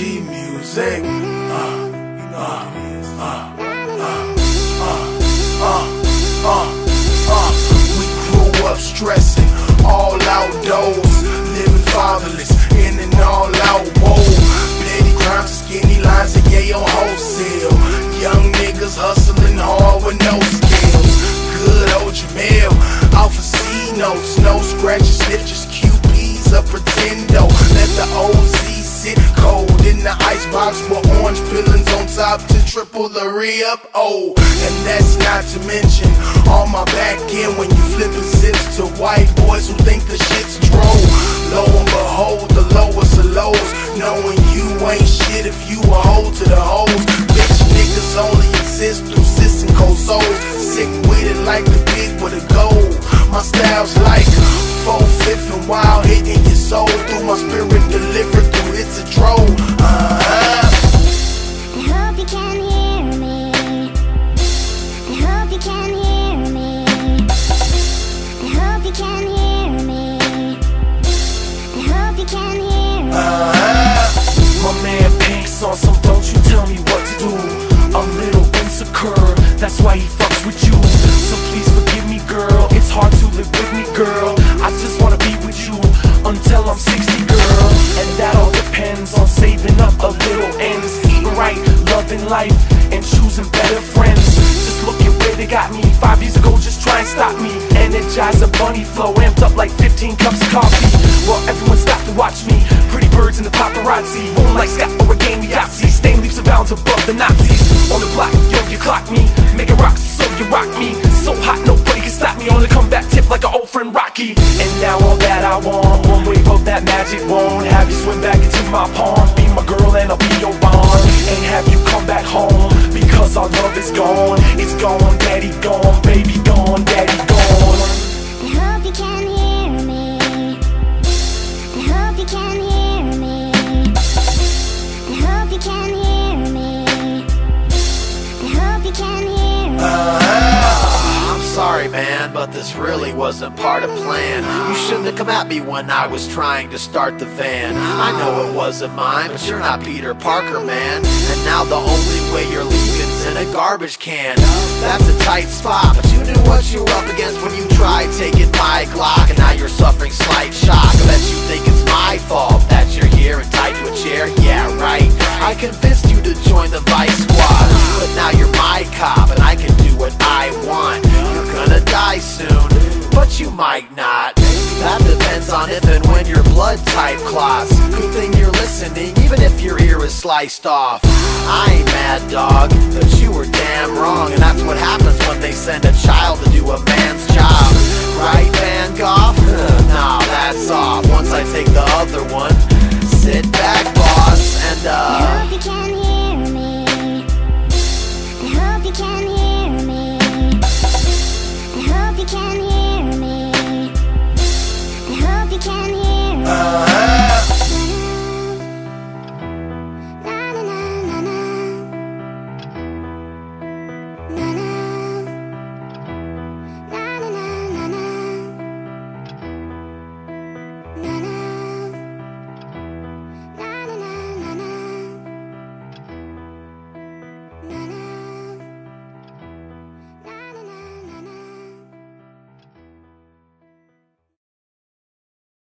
G music. Uh, uh, uh, uh, icebox with orange peelings on top to triple the re-up. Oh, and that's not to mention all my back end when you flipping zips to white boys who think the shit's droll. Lo and behold, the lowest of lows, knowing you ain't shit if you a hoe to the hoes. Bitch niggas only exist through sis and cold souls. Sick with it like the big with a goal. My style's like four fifth and wild hitting your soul through my spirit delivered through it's a troll. Loving life, and choosing better friends. Just look at where they got me. Five years ago just try and stop me. Energize a bunny flow, amped up like 15 cups of coffee. Well everyone stopped to watch me. Pretty birds in the paparazzi. Boom like Scott or a game Yahtzee Staying leaps and bounds above the Nazis. On the block, yo you clock me. Make it rock so you rock me. So hot nobody can stop me. On the comeback tip like an old friend Rocky. And now all that I want One wave of that magic won't Have you swim back into my pond love is gone It's gone, daddy gone Baby gone, daddy gone I hope you can hear me. I hope you can sorry, man, but this really wasn't part of plan. You shouldn't have come at me when I was trying to start the van. I know it wasn't mine, but you're not Peter Parker, man. And now the only way you're leaving's in a garbage can. That's a tight spot, but you knew what you were up against when you tried taking my Glock, and now you're suffering slight shock. I bet you think it's my fault that you're here and tied to a chair. Yeah, right. I convinced might not. That depends on if and when your blood type clots. Good thing you're listening, even if your ear is sliced off. I ain't mad, dog, but you were damn wrong, and that's what happens when they send a child to do a man's job. Can